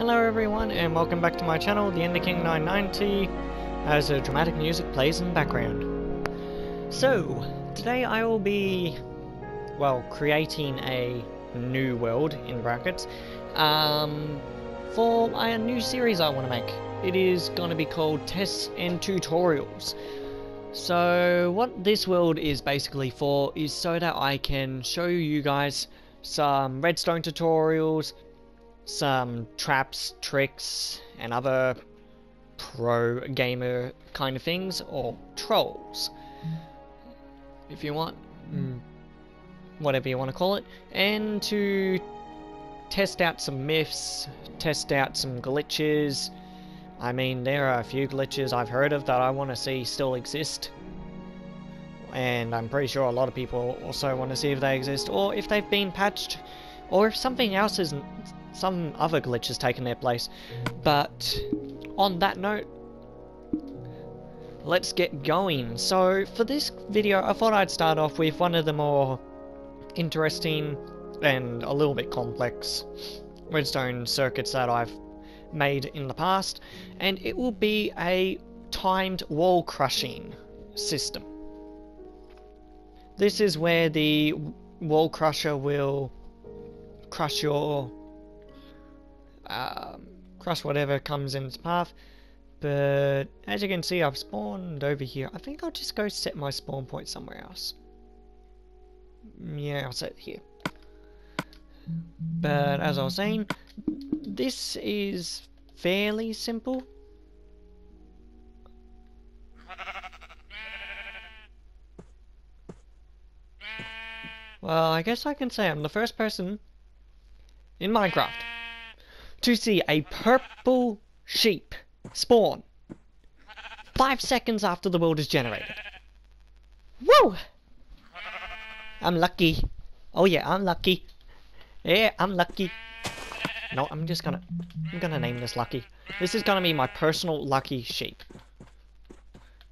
Hello everyone and welcome back to my channel, The Ender King 990, as the dramatic music plays in the background. So, today I will be, well, creating a new world, in brackets, um, for a new series I want to make. It is going to be called Tests and Tutorials. So, what this world is basically for is so that I can show you guys some redstone tutorials, some traps, tricks, and other pro gamer kind of things, or trolls, if you want, mm, whatever you want to call it, and to test out some myths, test out some glitches. I mean, there are a few glitches I've heard of that I want to see still exist. And I'm pretty sure a lot of people also want to see if they exist, or if they've been patched, or if something else is some other glitch has taken their place. But on that note, let's get going. So for this video, I thought I'd start off with one of the more interesting and a little bit complex redstone circuits that I've made in the past, and it will be a timed wall crushing system. This is where the wall crusher will crush your um, crush whatever comes in its path. But as you can see, I've spawned over here. I think I'll just go set my spawn point somewhere else. Yeah, I'll set it here. But as I was saying, this is fairly simple. Well, I guess I can say I'm the first person in Minecraft to see a purple sheep spawn five seconds after the world is generated. Woo! I'm lucky. Oh yeah, I'm lucky. Yeah, I'm lucky. No, I'm just gonna... I'm gonna name this Lucky. This is gonna be my personal lucky sheep.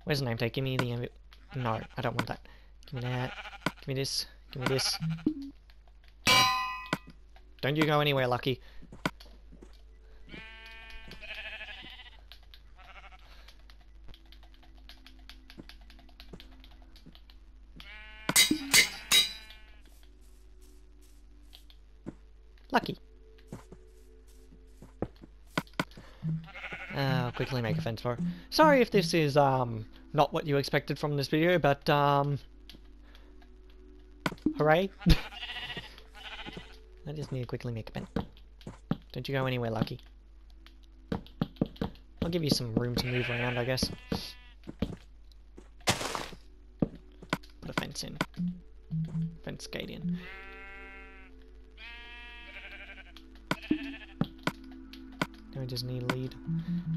Where's the name tag? Give me the... No, I don't want that. Give me that. Give me this. Give me this. Don't you go anywhere, Lucky. Lucky. Uh, I'll quickly make a fence for Sorry if this is, um, not what you expected from this video, but, um... Hooray. I just need to quickly make a fence. Don't you go anywhere, Lucky. I'll give you some room to move around, I guess. Put a fence in. Fence gate in. Now we just need a lead.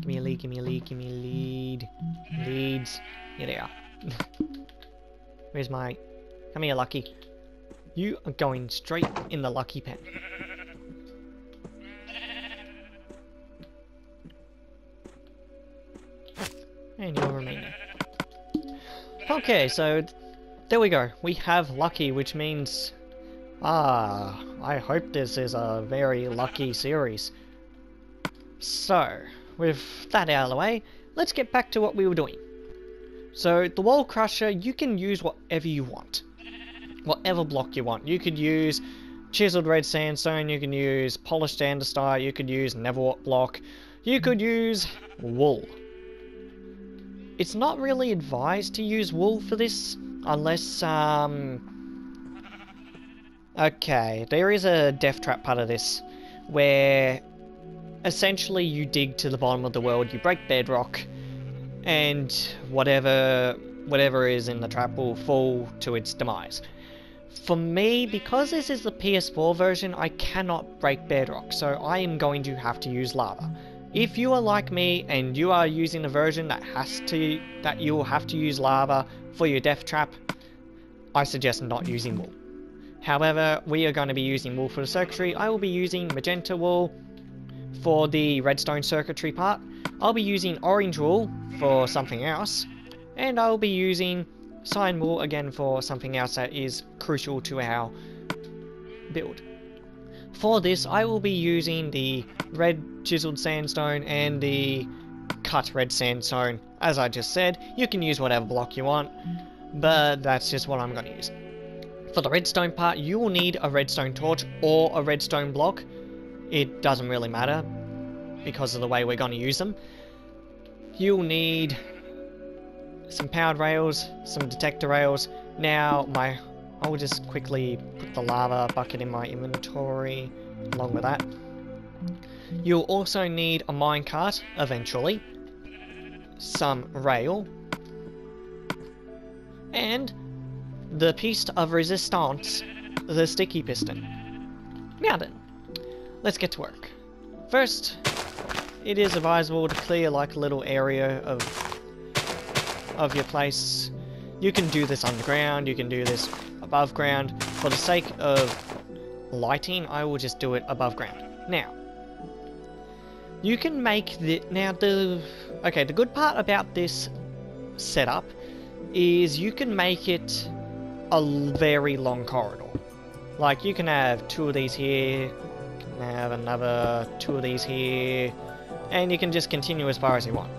Give me a lead, give me a lead, give me a lead. Leads. Here they are. Where's my... Come here, Lucky. You are going straight in the lucky pen. And you'll remain there. Okay, so there we go. We have lucky, which means... Ah, I hope this is a very lucky series. So, with that out of the way, let's get back to what we were doing. So, the wall crusher, you can use whatever you want. Whatever block you want. You could use chiseled red sandstone, you can use polished andesite, you could use nether wart block, you could use wool. It's not really advised to use wool for this, unless, um... Okay, there is a death trap part of this, where essentially you dig to the bottom of the world, you break bedrock, and whatever whatever is in the trap will fall to its demise. For me, because this is the PS4 version, I cannot break bedrock, so I am going to have to use lava. If you are like me and you are using a version that has to that you will have to use lava for your death trap, I suggest not using wool. However, we are going to be using wool for the circuitry. I will be using magenta wool, for the redstone circuitry part. I'll be using orange wool for something else, and I'll be using cyan wool again for something else that is crucial to our build. For this, I will be using the red chiseled sandstone and the cut red sandstone. As I just said, you can use whatever block you want, but that's just what I'm going to use. For the redstone part, you will need a redstone torch or a redstone block. It doesn't really matter because of the way we're going to use them. You'll need some powered rails, some detector rails. Now, my I'll just quickly put the lava bucket in my inventory along with that. You'll also need a minecart eventually, some rail, and the piece of resistance, the sticky piston. Now then, let's get to work. First, it is advisable to clear like a little area of of your place. You can do this underground, you can do this above ground. For the sake of lighting, I will just do it above ground. Now, you can make the... Now, the... Okay, the good part about this setup is you can make it a very long corridor. Like, you can have two of these here, have another two of these here, and you can just continue as far as you want.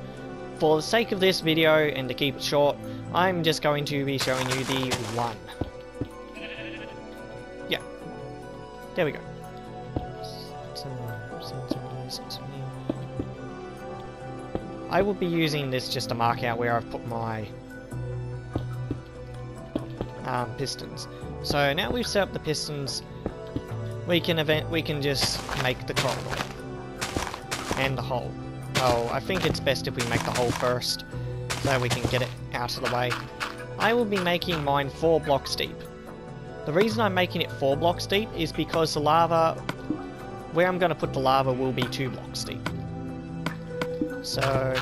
For the sake of this video, and to keep it short, I'm just going to be showing you the one. Yeah. There we go. I will be using this just to mark out where I've put my um, pistons. So now we've set up the pistons, we can event we can just make the corridor and the hole. Oh, I think it's best if we make the hole first, so we can get it out of the way. I will be making mine 4 blocks deep. The reason I'm making it 4 blocks deep is because the lava, where I'm going to put the lava will be 2 blocks deep. So,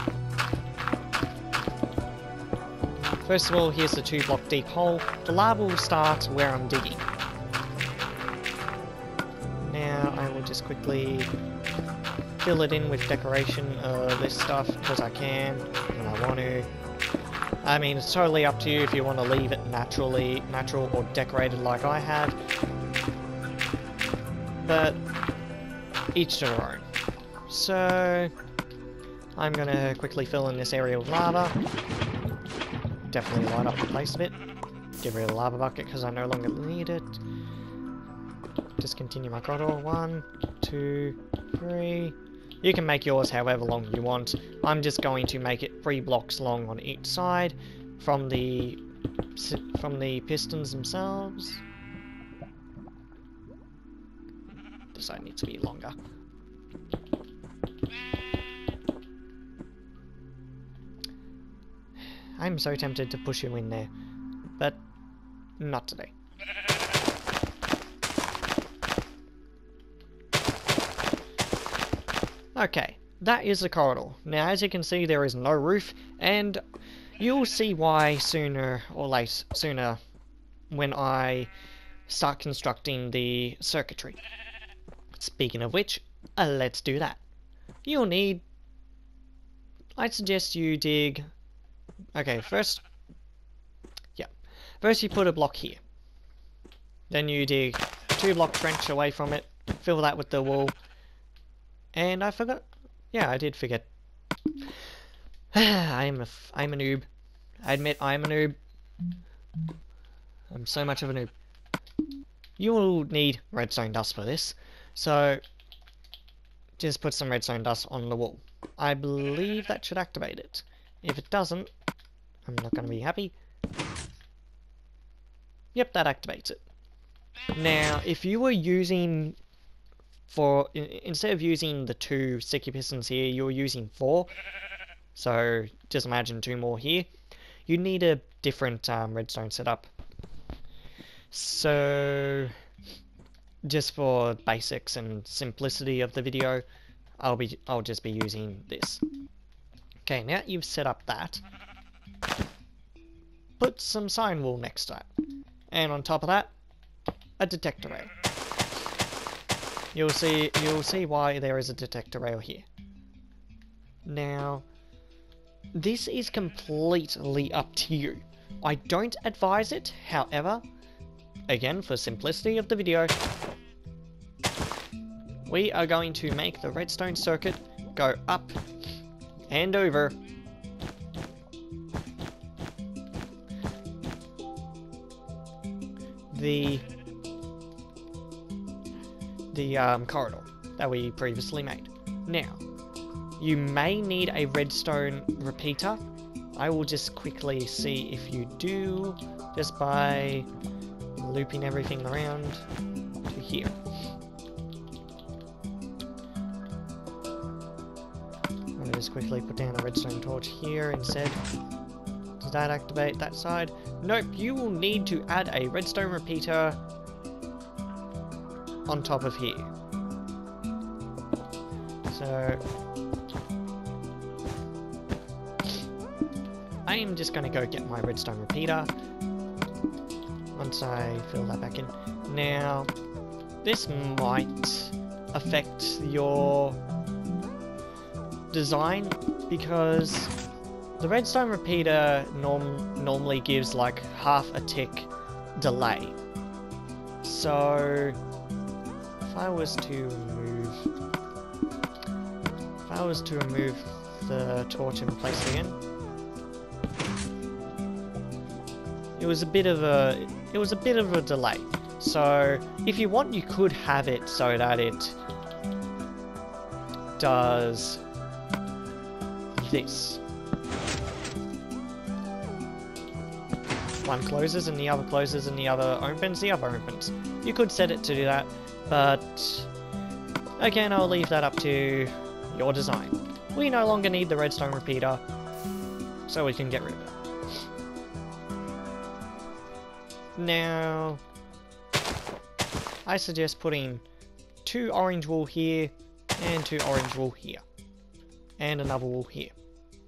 first of all, here's the 2 block deep hole. The lava will start where I'm digging. Just quickly fill it in with decoration of this stuff because I can and I want to. I mean, it's totally up to you if you want to leave it naturally, natural or decorated like I have. But each to their own. So I'm gonna quickly fill in this area with lava. Definitely light up the place a bit. Get rid of the lava bucket because I no longer need it. Discontinue my corridor. One, two, three. You can make yours however long you want. I'm just going to make it three blocks long on each side from the from the pistons themselves. This side needs to be longer. I'm so tempted to push you in there, but not today. Okay, that is the corridor. Now, as you can see, there is no roof, and you'll see why sooner or late, sooner, when I start constructing the circuitry. Speaking of which, uh, let's do that. You'll need... I'd suggest you dig... Okay, first... Yeah. First you put a block here. Then you dig two block trench away from it, fill that with the wool, and I forgot. Yeah, I did forget. I'm a I'm a noob. I admit I'm a noob. I'm so much of a noob. You will need redstone dust for this, so just put some redstone dust on the wall. I believe that should activate it. If it doesn't, I'm not going to be happy. Yep, that activates it. Now, if you were using for instead of using the two sticky pistons here, you're using four. So just imagine two more here. You need a different um, redstone setup. So just for basics and simplicity of the video, I'll be I'll just be using this. Okay, now you've set up that. Put some cyan wool next to it. And on top of that, a detector rail. You'll see you'll see why there is a detector rail here. Now, this is completely up to you. I don't advise it, however, again, for simplicity of the video, we are going to make the redstone circuit go up and over the the um, corridor that we previously made. Now, you may need a redstone repeater. I will just quickly see if you do, just by looping everything around to here. I'm going to just quickly put down a redstone torch here instead. Does that activate that side? Nope, you will need to add a redstone repeater on top of here. So... I am just going to go get my redstone repeater once I fill that back in. Now, this might affect your design because the redstone repeater norm normally gives like half a tick delay. So I was to remove if I was to remove the torch and place it again it was a bit of a it was a bit of a delay. So if you want you could have it so that it does this. One closes and the other closes and the other opens, the other opens. You could set it to do that, but again I'll leave that up to your design. We no longer need the redstone repeater, so we can get rid of it. Now, I suggest putting two orange wool here, and two orange wool here, and another wool here,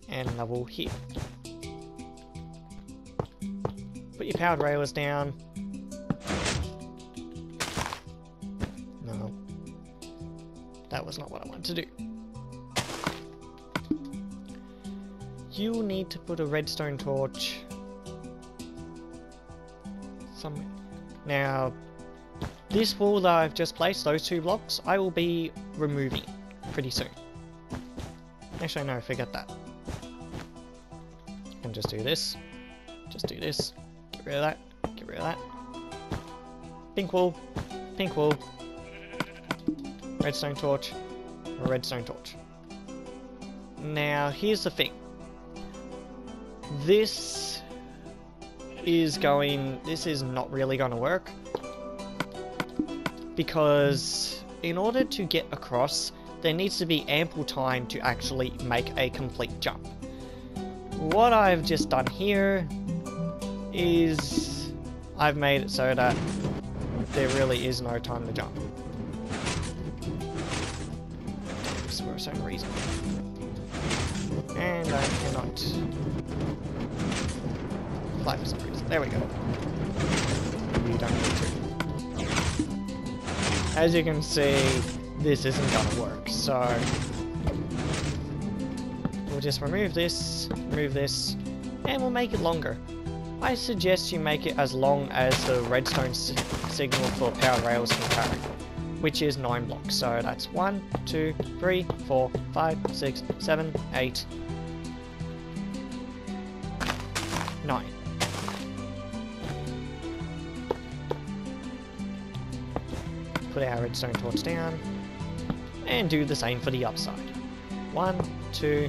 and another wool here. Put your powered railers down. That was not what I wanted to do. You need to put a redstone torch somewhere. Now, this wall that I've just placed, those two blocks, I will be removing pretty soon. Actually, no, forget that. And just do this. Just do this. Get rid of that. Get rid of that. Pink wall. Pink wall. Redstone torch. Redstone torch. Now, here's the thing. This is going... This is not really going to work. Because in order to get across, there needs to be ample time to actually make a complete jump. What I've just done here is I've made it so that there really is no time to jump. Certain reason. And I cannot fly for some reason. There we go. You don't need to. As you can see, this isn't gonna work, so... We'll just remove this, remove this, and we'll make it longer. I suggest you make it as long as the redstone signal for power rails can carry, which is 9 blocks. So that's 1, 2, 3, 4, 5, 6, 7, 8, 9. Put our redstone torch down, and do the same for the upside. 1, 2,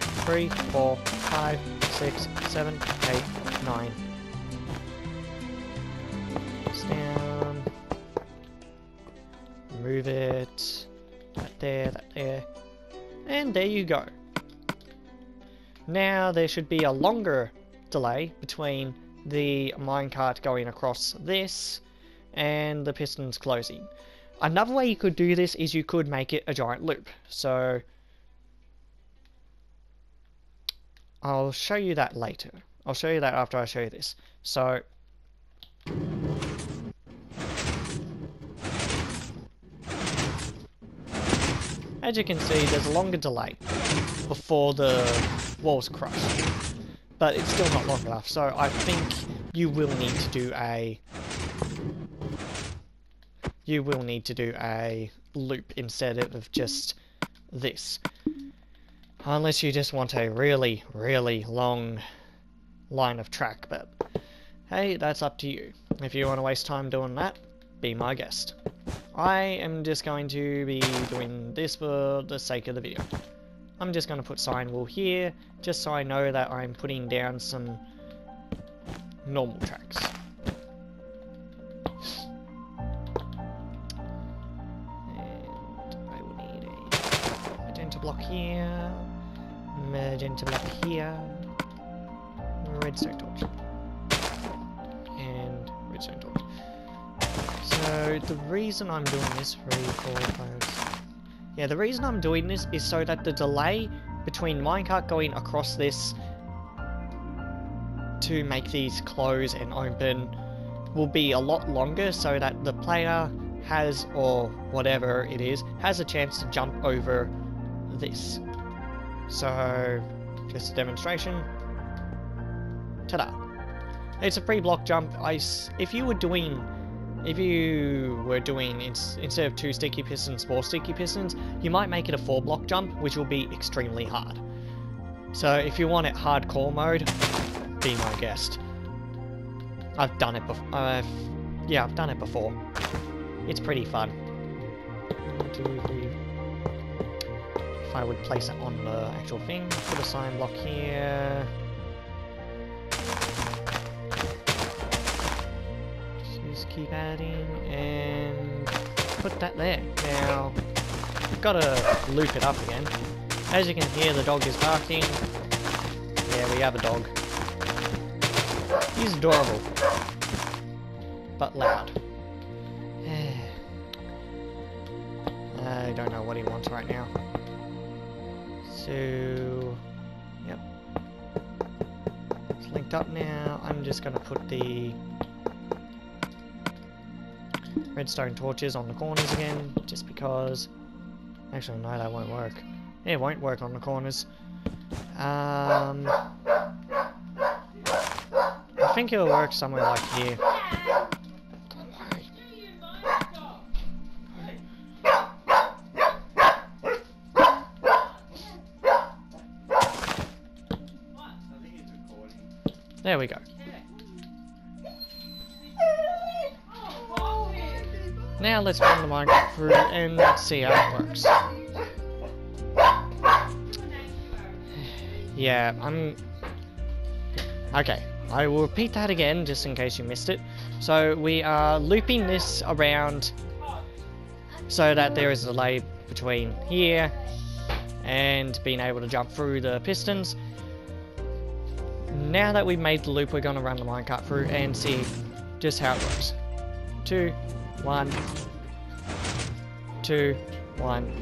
3, 4, 5, 6, 7, 8, 9. There, that there. And there you go. Now there should be a longer delay between the minecart going across this and the pistons closing. Another way you could do this is you could make it a giant loop. So I'll show you that later. I'll show you that after I show you this. So as you can see, there's a longer delay before the walls crush. But it's still not long enough, so I think you will need to do a... You will need to do a loop instead of just this. Unless you just want a really, really long line of track, but hey, that's up to you. If you want to waste time doing that, be my guest. I am just going to be doing this for the sake of the video. I'm just going to put cyan wall here, just so I know that I'm putting down some normal tracks. Reason I'm doing this, yeah, the reason I'm doing this is so that the delay between minecart going across this to make these close and open will be a lot longer so that the player has, or whatever it is, has a chance to jump over this. So, just a demonstration. Ta-da. It's a free block jump. I, if you were doing if you were doing, instead of two sticky pistons, four sticky pistons, you might make it a four block jump, which will be extremely hard. So if you want it hardcore mode, be my guest. I've done it before. Uh, yeah, I've done it before. It's pretty fun. If I would place it on the actual thing, put a cyan block here. Keep adding and put that there. Now, I've got to loop it up again. As you can hear, the dog is barking. Yeah, we have a dog. He's adorable, but loud. I don't know what he wants right now. So, yep. It's linked up now. I'm just to put the redstone torches on the corners again, just because... Actually, no, that won't work. It won't work on the corners. Um, I think it'll work somewhere like here. Let's run the Minecraft through and see how it works. Yeah, I'm... Okay, I will repeat that again just in case you missed it. So we are looping this around so that there is a delay between here and being able to jump through the pistons. Now that we've made the loop, we're going to run the minecart through and see just how it works. Two, one, two, one.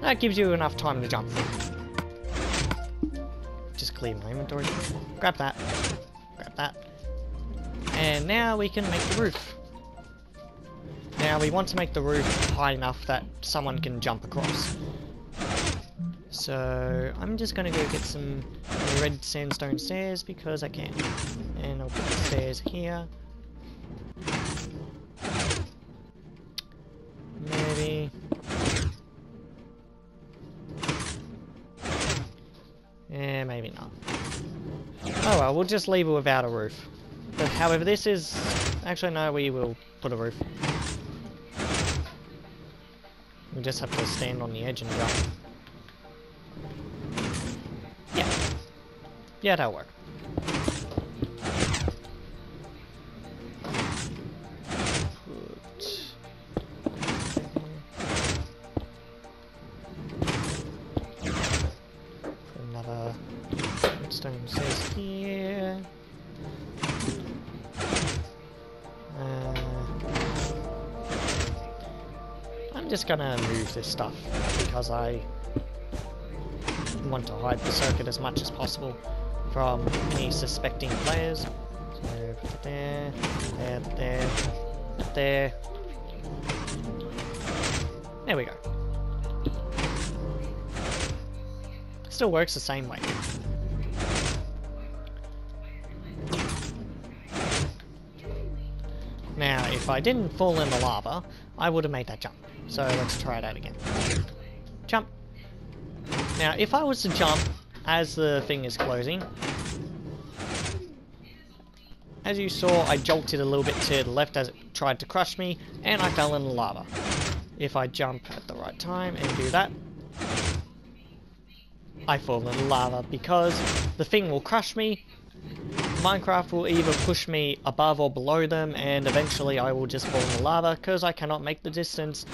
That gives you enough time to jump Just clear my inventory. Grab that. Grab that. And now we can make the roof. Now we want to make the roof high enough that someone can jump across. So I'm just gonna go get some red sandstone stairs because I can. And I'll put the stairs here. Maybe. Yeah, maybe not. Oh well, we'll just leave it without a roof. But however, this is... Actually, no, we will put a roof. We just have to stand on the edge and jump. Yeah. Yeah, that'll work. Just gonna move this stuff because I want to hide the circuit as much as possible from any suspecting players. So put there, there, there, there. There we go. Still works the same way. Now, if I didn't fall in the lava, I would have made that jump. So let's try that again. Jump. Now, if I was to jump as the thing is closing, as you saw, I jolted a little bit to the left as it tried to crush me, and I fell in the lava. If I jump at the right time and do that, I fall in the lava because the thing will crush me, Minecraft will either push me above or below them, and eventually I will just fall in the lava because I cannot make the distance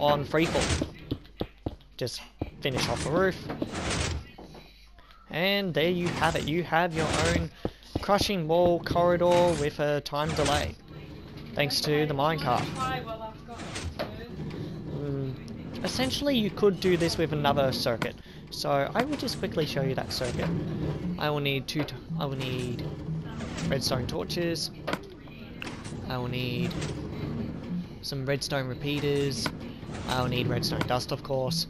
on freefall. Just finish off the roof. And there you have it. You have your own crushing wall corridor with a time delay. Thanks to the minecart. Mm, essentially, you could do this with another circuit. So I will just quickly show you that circuit. I will need two. I will need redstone torches. I will need some redstone repeaters. I will need redstone dust, of course.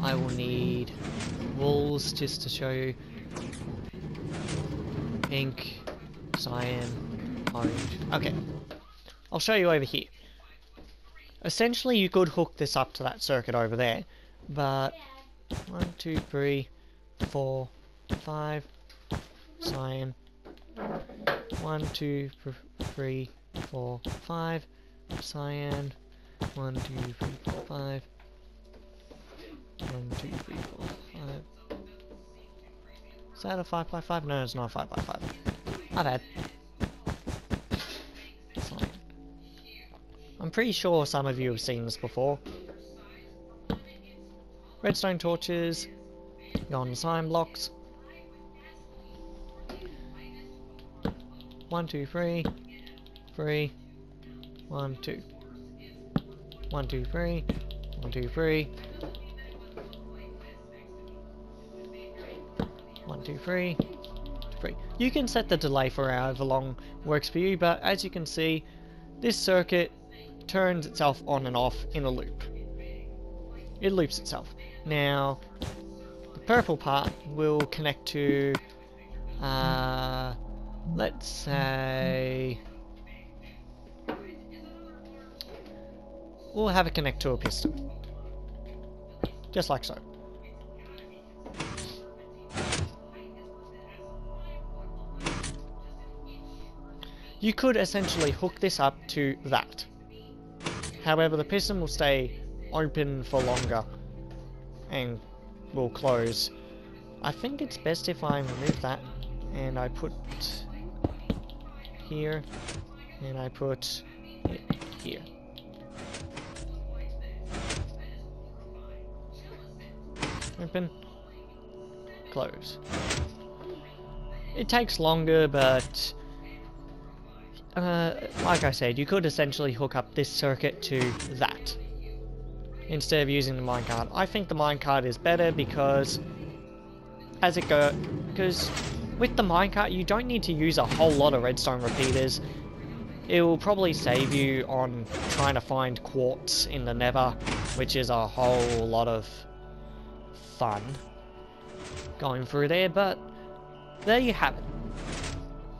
I will need walls just to show you. Pink, cyan, orange. Okay. I'll show you over here. Essentially, you could hook this up to that circuit over there, but one, two, three, four, five, cyan. One, two, three, four, five, cyan. One, two, three, four, five. One, two, three, four, five. Is that a 5 by 5 No, it's not a 5 by 5 My bad. I'm pretty sure some of you have seen this before. Redstone torches, go on cyan blocks. One, two, three, three, one, two. One, two, three, one, two, three. One, two, three, three. You can set the delay for however long works for you, but as you can see, this circuit turns itself on and off in a loop. It loops itself. Now, the purple part will connect to, uh, let's say, we'll have it connect to a piston. Just like so. You could essentially hook this up to that. However, the piston will stay open for longer and will close. I think it's best if I remove that and I put here and I put here. Open, close. It takes longer, but uh, like I said, you could essentially hook up this circuit to that instead of using the minecart. I think the minecart is better because as it go, because with the minecart you don't need to use a whole lot of redstone repeaters. It will probably save you on trying to find quartz in the nether, which is a whole lot of fun going through there, but there you have it.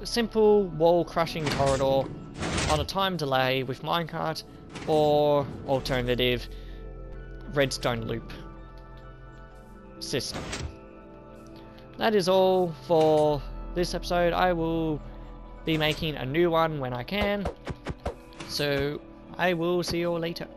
A simple wall crushing corridor on a time delay with minecart or alternative redstone loop system. That is all for this episode. I will be making a new one when I can. So I will see you all later.